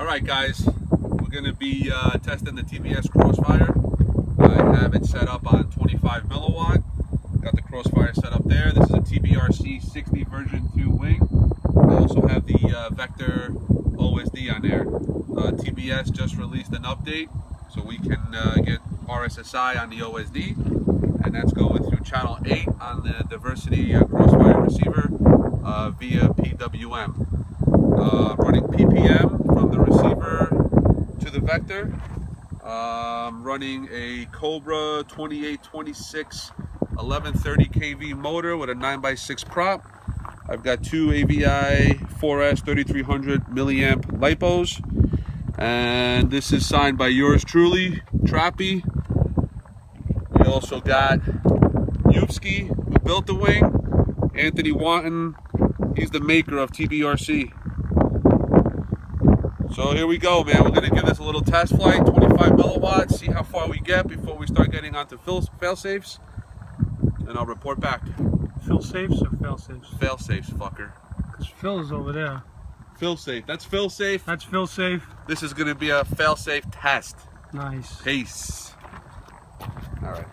All right, guys, we're gonna be uh, testing the TBS Crossfire. I have it set up on 25 milliwatt. Got the Crossfire set up there. This is a TBRC 60 version 2 wing. I also have the uh, Vector OSD on there. Uh, TBS just released an update so we can uh, get RSSI on the OSD and that's going through channel 8 on the Diversity uh, Crossfire receiver uh, via PWM. Running PPM from the receiver to the vector. Um, running a Cobra 2826 1130 kV motor with a 9x6 prop. I've got two AVI 4S 3300 milliamp lipos. And this is signed by yours truly, Trappy. We also got Yupski, who built the wing. Anthony Wanton, he's the maker of TBRC. So here we go, man. We're gonna give this a little test flight, 25 milliwatts, see how far we get before we start getting onto fail safes. And I'll report back. Fail safes or fail safes? Fail safes, fucker. Phil is over there. Fail safe. That's fail safe. That's Phil safe. This is gonna be a fail safe test. Nice. Peace. All right.